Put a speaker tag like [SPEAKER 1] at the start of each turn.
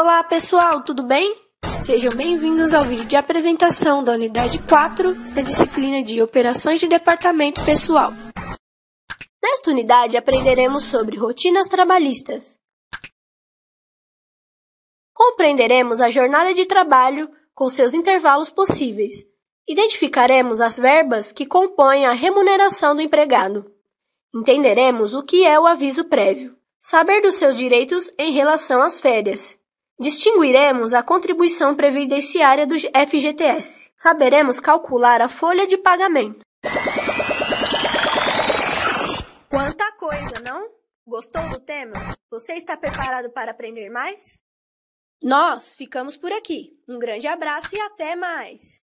[SPEAKER 1] Olá pessoal, tudo bem? Sejam bem-vindos ao vídeo de apresentação da unidade 4 da disciplina de Operações de Departamento Pessoal. Nesta unidade aprenderemos sobre rotinas trabalhistas. Compreenderemos a jornada de trabalho com seus intervalos possíveis. Identificaremos as verbas que compõem a remuneração do empregado. Entenderemos o que é o aviso prévio. Saber dos seus direitos em relação às férias. Distinguiremos a contribuição previdenciária do FGTS. Saberemos calcular a folha de pagamento. Quanta coisa, não? Gostou do tema? Você está preparado para aprender mais? Nós ficamos por aqui. Um grande abraço e até mais!